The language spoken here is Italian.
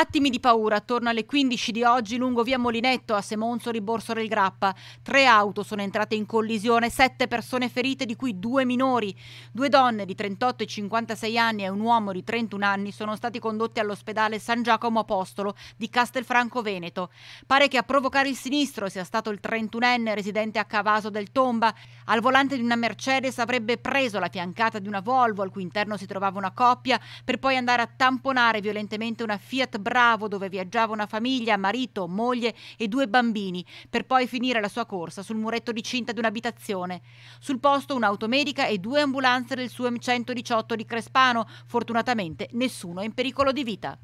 Attimi di paura attorno alle 15 di oggi lungo via Molinetto a Semonzo Riborso del Grappa. Tre auto sono entrate in collisione, sette persone ferite di cui due minori. Due donne di 38 e 56 anni e un uomo di 31 anni sono stati condotti all'ospedale San Giacomo Apostolo di Castelfranco Veneto. Pare che a provocare il sinistro sia stato il 31enne residente a Cavaso del Tomba. Al volante di una Mercedes avrebbe preso la fiancata di una Volvo al cui interno si trovava una coppia per poi andare a tamponare violentemente una Fiat Bravo dove viaggiava una famiglia, marito, moglie e due bambini, per poi finire la sua corsa sul muretto di cinta di un'abitazione. Sul posto un'auto medica e due ambulanze del SUEM 118 di Crespano. Fortunatamente nessuno è in pericolo di vita.